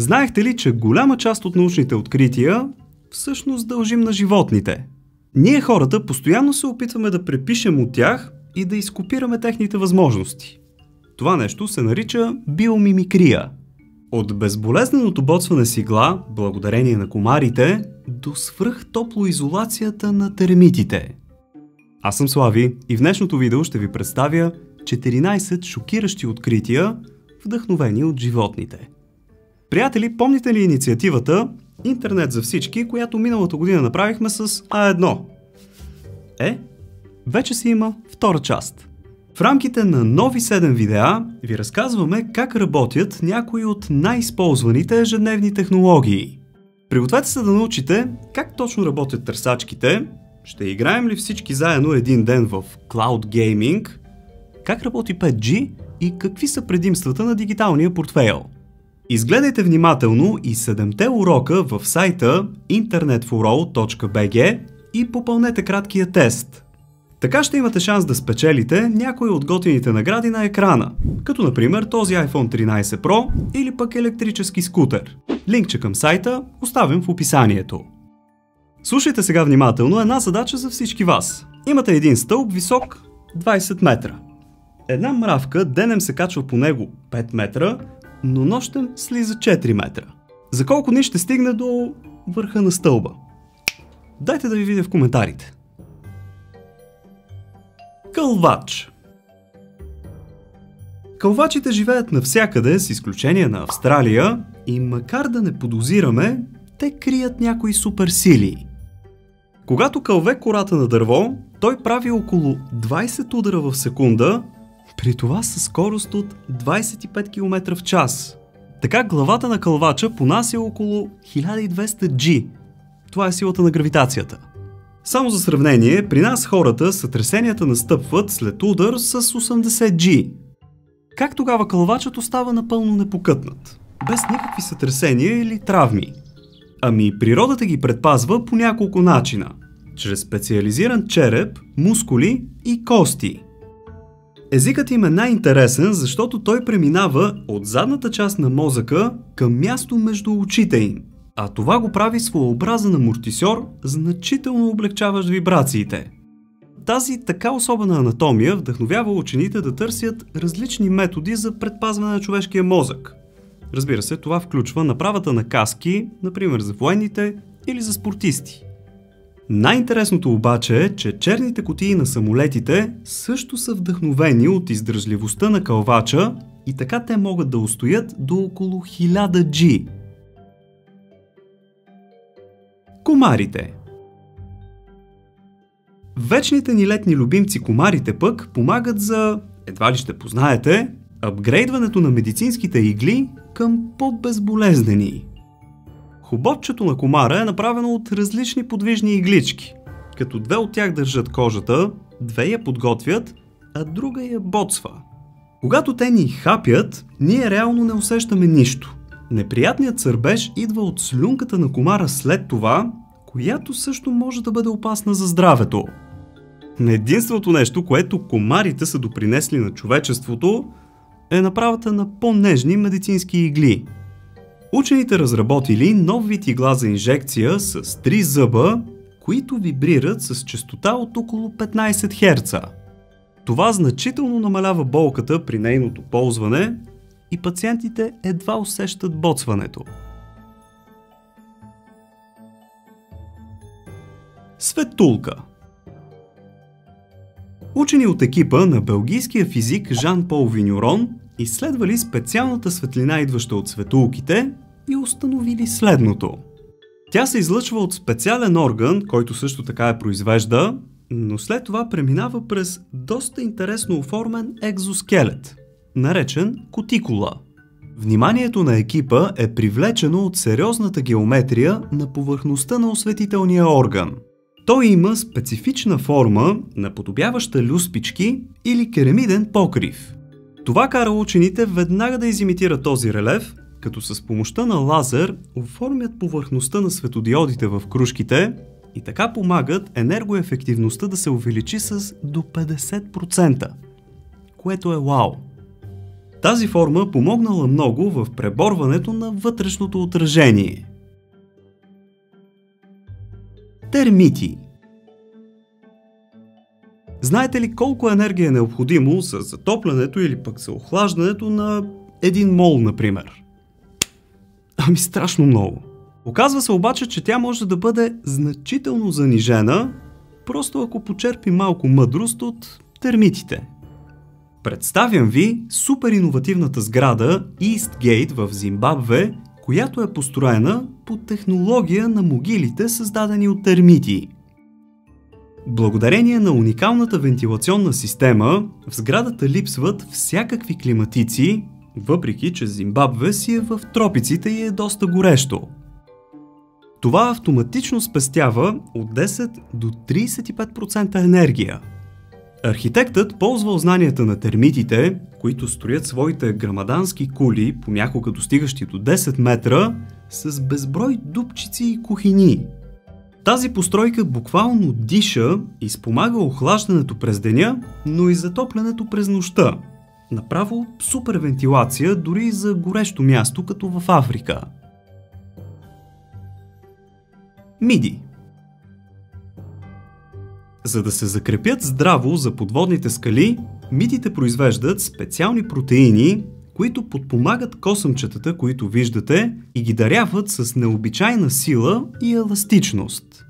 Знаехте ли, че голяма част от научните открития всъщност дължим на животните? Ние хората постоянно се опитваме да препишем от тях и да изкопираме техните възможности. Това нещо се нарича биомимикрия. От безболезненото боцване с игла, благодарение на комарите, до свръх топлоизолацията на термитите. Аз съм Слави и в днешното видео ще ви представя 14 шокиращи открития, вдъхновени от животните. Приятели, помните ли инициативата Интернет за всички, която миналата година направихме с А1? Е, вече си има втора част. В рамките на нови 7 видеа ви разказваме как работят някои от най-използваните ежедневни технологии. Пригответе се да научите как точно работят търсачките, ще играем ли всички заедно един ден в Cloud Gaming, как работи 5G и какви са предимствата на дигиталния портфейл. Изгледайте внимателно и 7-те урока в сайта internetforall.bg и попълнете краткия тест. Така ще имате шанс да спечелите някои от готините награди на екрана, като например този iPhone 13 Pro или пък електрически скутер. Линкче към сайта оставям в описанието. Слушайте сега внимателно една задача за всички вас. Имате един стълб висок 20 метра. Една мравка денем се качва по него 5 метра, но нощем слиза 4 метра. За колко дни ще стигне до върха на стълба? Дайте да ви видя в коментарите. Кълвач Кълвачите живеят навсякъде, с изключение на Австралия, и макар да не подозираме, те крият някои суперсили. Когато кълве кората на дърво, той прави около 20 удара в секунда, при това със скорост от 25 км в час. Така главата на кълвача понася около 1200 G. Това е силата на гравитацията. Само за сравнение, при нас хората сътресенията настъпват след удар с 80 G. Как тогава кълвачът остава напълно непокътнат? Без никакви сътресения или травми? Ами природата ги предпазва по няколко начина. Чрез специализиран череп, мускули и кости. Езикът им е най-интересен, защото той преминава от задната част на мозъка към място между очите им. А това го прави своеобразен амортисьор, значително облегчаващ вибрациите. Тази така особена анатомия вдъхновява учените да търсят различни методи за предпазване на човешкия мозък. Разбира се, това включва направата на каски, например за военните или за спортисти. Най-интересното обаче е, че черните котии на самолетите също са вдъхновени от издръжливостта на кълвача и така те могат да устоят до около 1000 G. Комарите Вечните ни летни любимци комарите пък помагат за, едва ли ще познаете, апгрейдването на медицинските игли към по-безболезнени. Хоботчето на комара е направено от различни подвижни иглички, като две от тях държат кожата, две я подготвят, а друга я боцва. Когато те ни хапят, ние реално не усещаме нищо. Неприятният сърбеж идва от слюнката на комара след това, която също може да бъде опасна за здравето. Единственото нещо, което комарите са допринесли на човечеството, е направата на по-нежни медицински игли – Учените разработили нов вид игла за инжекция с три зъба, които вибрират с частота от около 15 Hz. Това значително намалява болката при нейното ползване и пациентите едва усещат боцването. Светулка Учени от екипа на белгийския физик Жан-Пол Виньорон изследвали специалната светлина, идваща от светулките, и установили следното. Тя се излъчва от специален орган, който също така я произвежда, но след това преминава през доста интересно оформен екзоскелет, наречен кутикула. Вниманието на екипа е привлечено от сериозната геометрия на повърхността на осветителния орган. Той има специфична форма, наподобяваща люспички или керамиден покрив. Това кара учените веднага да изимитират този релеф като с помощта на лазер оформят повърхността на светодиодите в кружките и така помагат енергоефективността да се увеличи с до 50%, което е вау. Тази форма помогнала много в преборването на вътрешното отражение. Термити Знаете ли колко енергия е необходимо за затоплянето или пък за охлаждането на един мол, например? Ами страшно много. Оказва се обаче, че тя може да бъде значително занижена, просто ако почерпи малко мъдрост от термитите. Представям ви супер иновативната сграда Eastgate в Зимбабве, която е построена по технология на могилите, създадени от термити. Благодарение на уникалната вентилационна система, в сградата липсват всякакви климатици, въпреки че Зимбабве си е в тропиците и е доста горещо. Това автоматично спестява от 10 до 35% енергия. Архитектът ползвал знанията на термитите, които строят своите грамадански кули, понякога достигащи до 10 метра, с безброй дупчици и кухини. Тази постройка буквално диша и спомага охлаждането през деня, но и затоплянето през нощта. Направо супер вентилация дори за горещо място, като в Африка. Миди За да се закрепят здраво за подводните скали, мидите произвеждат специални протеини, които подпомагат косъмчетата, които виждате, и ги даряват с необичайна сила и еластичност.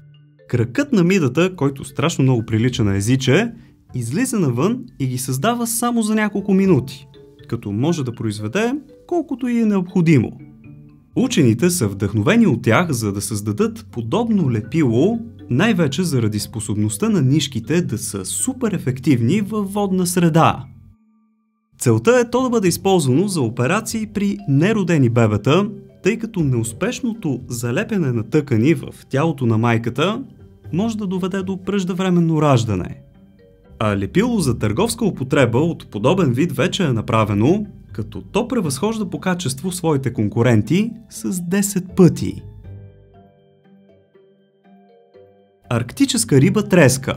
Кръкът на мидата, който страшно много прилича на езиче, излиза навън и ги създава само за няколко минути, като може да произведе колкото и е необходимо. Учените са вдъхновени от тях, за да създадат подобно лепило, най-вече заради способността на нишките да са супер ефективни във водна среда. Целта е то да бъде използвано за операции при неродени бебета, тъй като неуспешното залепяне на тъкани в тялото на майката може да доведе до преждевременно раждане. А лепило за търговска употреба от подобен вид вече е направено, като то превъзхожда по качество своите конкуренти с 10 пъти. Арктическа риба треска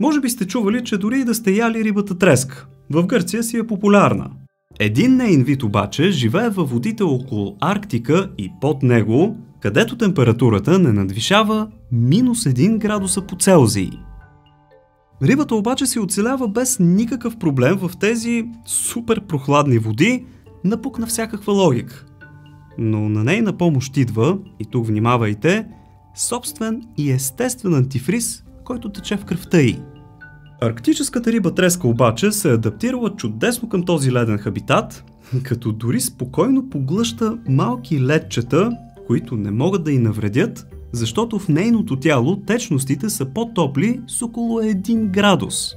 Може би сте чували, че дори и да сте яли рибата треска. В Гърция си е популярна. Един нейн вид обаче живее във водите около Арктика и под него, където температурата не надвишава минус 1 градуса по Целзий. Рибата обаче си оцелява без никакъв проблем в тези супер прохладни води, напук на всякаква логика. Но на нейна помощ идва, и тук внимавайте, собствен и естествен антифриз, който тече в кръвта й. Арктическата риба треска обаче се е адаптирала чудесно към този леден хабитат, като дори спокойно поглъща малки ледчета, които не могат да й навредят, защото в нейното тяло течностите са по-топли с около 1 градус.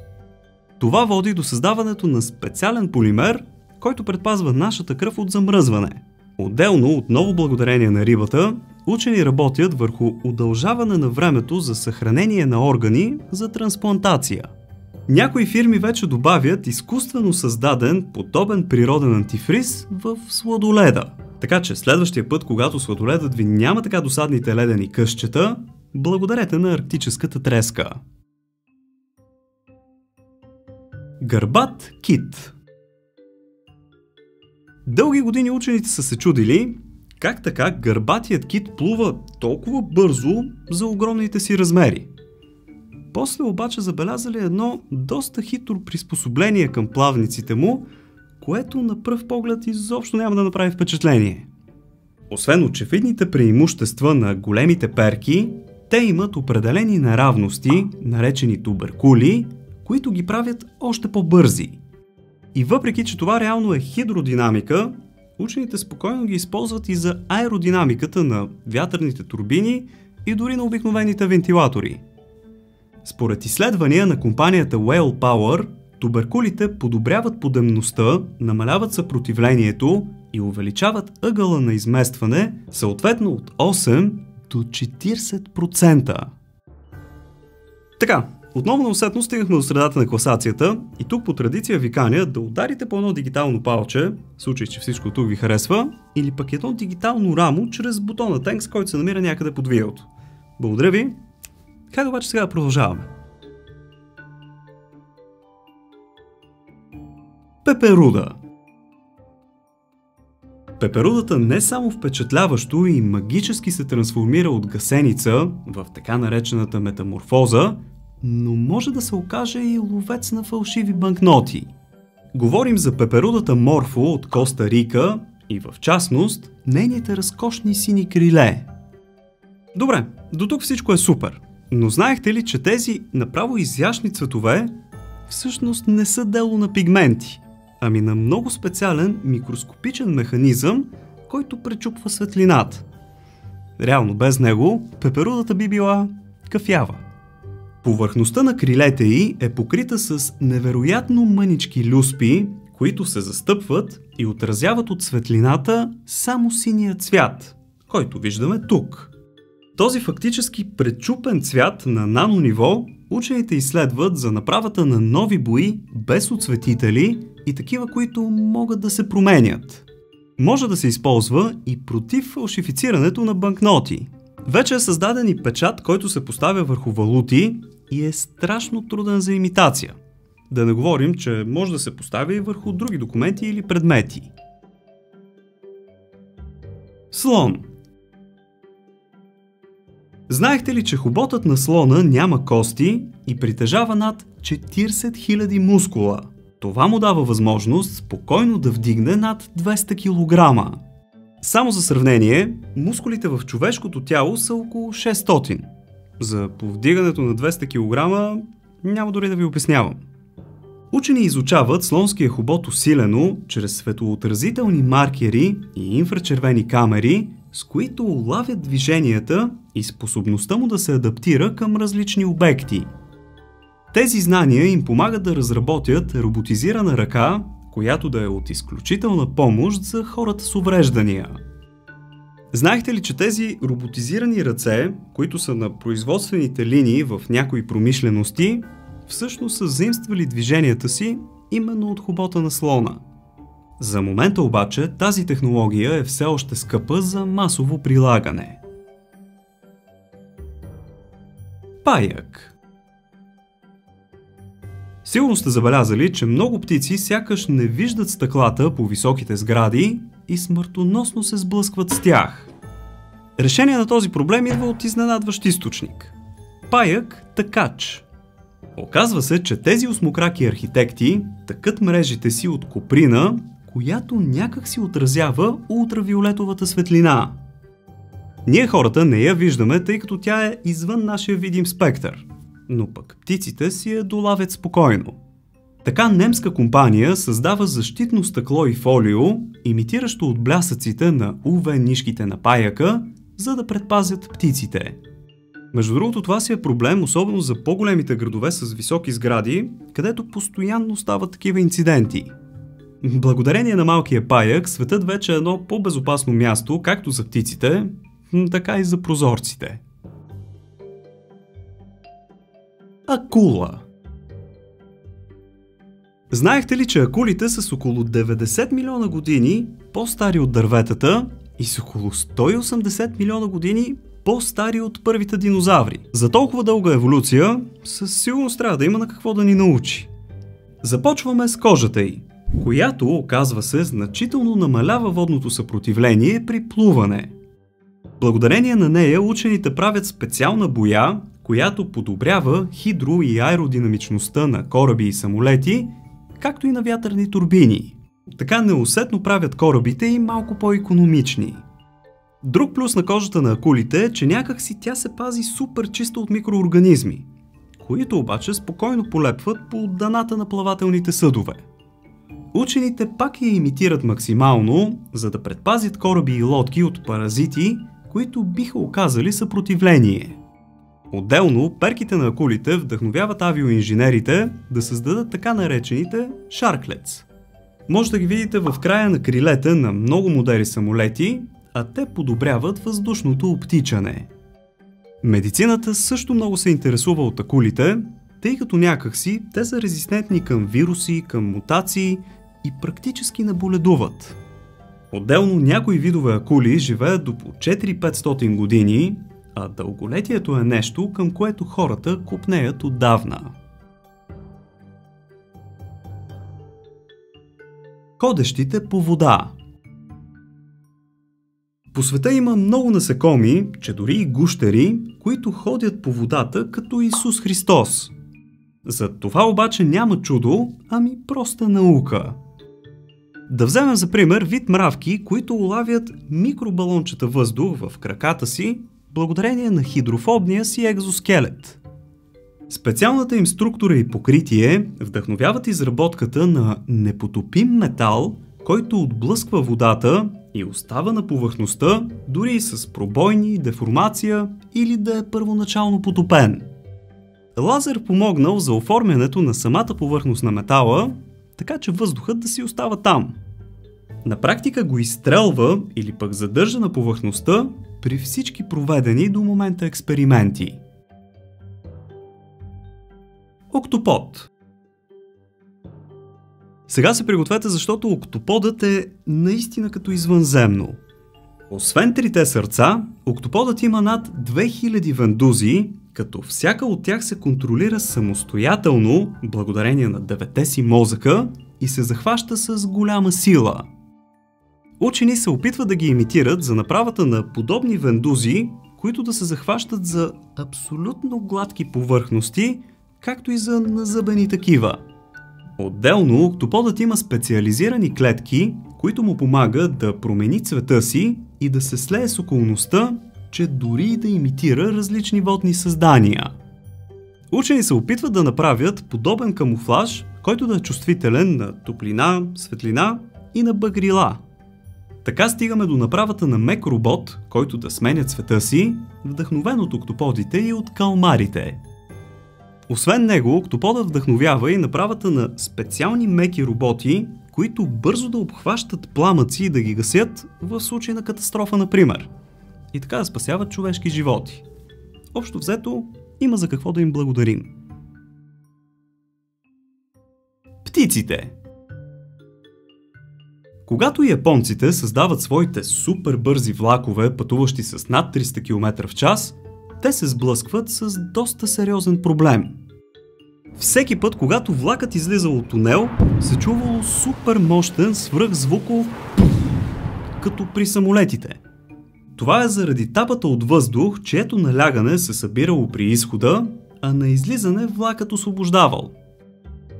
Това води до създаването на специален полимер, който предпазва нашата кръв от замръзване. Отделно, отново благодарение на рибата, учени работят върху удължаване на времето за съхранение на органи за трансплантация. Някои фирми вече добавят изкуствено създаден подобен природен антифриз в сладоледа – така че следващия път, когато сладоледът ви няма така досадните ледени къщета, благодарете на арктическата треска. Гърбат кит Дълги години учените са се чудили как така гърбатият кит плува толкова бързо за огромните си размери. После обаче забелязали едно доста хитро приспособление към плавниците му – което на пръв поглед изобщо няма да направи впечатление. Освен очевидните преимущества на големите перки, те имат определени неравности, наречени туберкули, които ги правят още по-бързи. И въпреки, че това реално е хидродинамика, учените спокойно ги използват и за аеродинамиката на вятърните турбини и дори на обикновените вентилатори. Според изследвания на компанията Whale Power, Туберкулите подобряват подемността, намаляват съпротивлението и увеличават ъгъла на изместване, съответно от 8 до 40%. Така, отново на усетно стигнахме до средата на класацията и тук по традиция ви каня да ударите по едно дигитално палче, в случай, че всичко тук ви харесва, или пък едно дигитално рамо чрез бутона Thanks, който се намира някъде под видеото. Благодаря ви. Хайде обаче сега да продължаваме. Пеперуда Пеперудата не само впечатляващо и магически се трансформира от гасеница в така наречената метаморфоза, но може да се окаже и ловец на фалшиви банкноти. Говорим за пеперудата Морфо от Коста Рика и в частност нейните разкошни сини криле. Добре, до тук всичко е супер. Но знаехте ли, че тези направо изящни цветове всъщност не са дело на пигменти, ами на много специален микроскопичен механизъм, който пречупва светлината. Реално без него пеперудата би била кафява. Повърхността на крилете й е покрита с невероятно мънички люспи, които се застъпват и отразяват от светлината само синия цвят, който виждаме тук. Този фактически пречупен цвят на нано ниво учените изследват за направата на нови бои без отсветители и такива, които могат да се променят. Може да се използва и против фалшифицирането на банкноти. Вече е създаден и печат, който се поставя върху валути и е страшно труден за имитация. Да не говорим, че може да се поставя и върху други документи или предмети. Слон Знаехте ли, че хоботът на слона няма кости и притежава над 40 000 мускула? Това му дава възможност спокойно да вдигне над 200 кг. Само за сравнение, мускулите в човешкото тяло са около 600. За повдигането на 200 кг няма дори да ви обяснявам. Учени изучават слонския хобот усилено чрез светоотразителни маркери и инфрачервени камери, с които улавят движенията и способността му да се адаптира към различни обекти. Тези знания им помагат да разработят роботизирана ръка, която да е от изключителна помощ за хората с увреждания. Знаехте ли, че тези роботизирани ръце, които са на производствените линии в някои промишлености, всъщност са заимствали движенията си именно от хобота на слона. За момента обаче тази технология е все още скъпа за масово прилагане. Паяк Сигурно сте забелязали, че много птици сякаш не виждат стъклата по високите сгради и смъртоносно се сблъскват с тях. Решение на този проблем идва от изненадващ източник. Паяк – тъкач – Оказва се, че тези осмокраки архитекти тъкат мрежите си от коприна, която някак си отразява ултравиолетовата светлина. Ние хората не я виждаме, тъй като тя е извън нашия видим спектър, но пък птиците си я долавят спокойно. Така немска компания създава защитно стъкло и фолио, имитиращо от блясъците на УВ нишките на паяка, за да предпазят птиците – между другото, това си е проблем, особено за по-големите градове с високи сгради, където постоянно стават такива инциденти. Благодарение на малкия паяк, светът вече е едно по-безопасно място, както за птиците, така и за прозорците. Акула Знаехте ли, че акулите са с около 90 милиона години по-стари от дърветата и с около 180 милиона години по-стари от първите динозаври. За толкова дълга еволюция, със сигурност трябва да има на какво да ни научи. Започваме с кожата й, която, оказва се, значително намалява водното съпротивление при плуване. Благодарение на нея учените правят специална боя, която подобрява хидро- и аеродинамичността на кораби и самолети, както и на вятърни турбини. Така неусетно правят корабите и малко по-економични – Друг плюс на кожата на акулите е, че някак си тя се пази супер чиста от микроорганизми, които обаче спокойно полепват по даната на плавателните съдове. Учените пак я имитират максимално, за да предпазят кораби и лодки от паразити, които биха оказали съпротивление. Отделно, перките на акулите вдъхновяват авиоинженерите да създадат така наречените шарклец. Може да ги видите в края на крилете на много модели самолети а те подобряват въздушното обтичане. Медицината също много се интересува от акулите, тъй като някакси те са резистентни към вируси, към мутации и практически не боледуват. Отделно някои видове акули живеят до по 4-500 години, а дълголетието е нещо, към което хората купнеят отдавна. Ходещите по вода По света има много насекоми, че дори и гущери, които ходят по водата като Исус Христос. За това обаче няма чудо, ами проста наука. Да вземем за пример вид мравки, които улавят микробалончета въздух в краката си, благодарение на хидрофобния си екзоскелет. Специалната им структура и покритие вдъхновяват изработката на непотопим метал, който отблъсква водата и остава на повърхността, дори и с пробойни, деформация или да е първоначално потопен. Лазер помогнал за оформянето на самата повърхност на метала, така че въздухът да си остава там. На практика го изстрелва или пък задържа на повърхността при всички проведени до момента експерименти. Октопод Сега се пригответе, защото октоподът е наистина като извънземно. Освен трите сърца, октоподът има над 2000 вендузи, като всяка от тях се контролира самостоятелно, благодарение на девете си мозъка и се захваща с голяма сила. Учени се опитват да ги имитират за направата на подобни вендузи, които да се захващат за абсолютно гладки повърхности, както и за назъбени такива. Отделно, октоподът има специализирани клетки, които му помагат да промени цвета си и да се слее с околността, че дори да имитира различни водни създания. Учени се опитват да направят подобен камуфлаж, който да е чувствителен на топлина, светлина и на бъгрила. Така стигаме до направата на мек робот, който да сменя цвета си, вдъхновен от октоподите и от калмарите – освен него, Октопода вдъхновява и направата на специални меки роботи, които бързо да обхващат пламъци и да ги гасят в случай на катастрофа, например. И така да спасяват човешки животи. Общо взето, има за какво да им благодарим. Птиците Когато японците създават своите супер бързи влакове, пътуващи с над 300 км в час, те се сблъскват с доста сериозен проблем – всеки път, когато влакът излизал от тунел, се чувало супер мощен свръхзвуков като при самолетите. Това е заради тапата от въздух, чието налягане се събирало при изхода, а на излизане влакът освобождавал.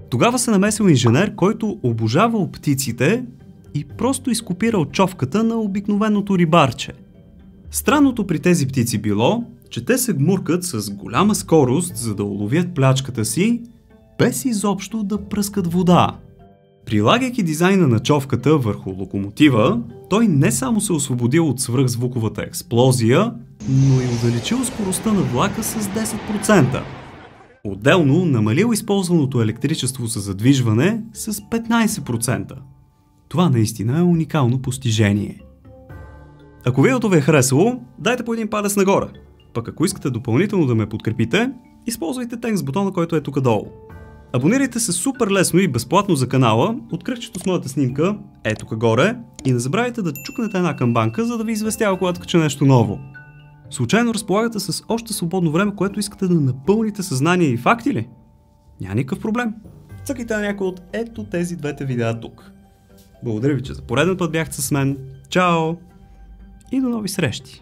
Тогава се намесил инженер, който обожавал птиците и просто изкопирал човката на обикновеното рибарче. Странното при тези птици било, че те се гмуркат с голяма скорост, за да уловят плячката си, без изобщо да пръскат вода. Прилагайки дизайна на човката върху локомотива, той не само се освободил от свръхзвуковата експлозия, но и увеличил скоростта на влака с 10%. Отделно намалил използваното електричество за задвижване с 15%. Това наистина е уникално постижение. Ако видеото ви е харесало, дайте по един палец нагоре. Пък ако искате допълнително да ме подкрепите, използвайте текст бутона, който е тук долу. Абонирайте се супер лесно и безплатно за канала от кръгчето с моята снимка, е тук горе, и не забравяйте да чукнете една камбанка, за да ви известява когато кача нещо ново. Случайно разполагате с още свободно време, което искате да напълните съзнание и факти ли? Няма никакъв проблем. Цъкайте на някой от ето тези двете видеа тук. Благодаря ви, че за пореден път бяхте с мен. Чао! И до нови срещи!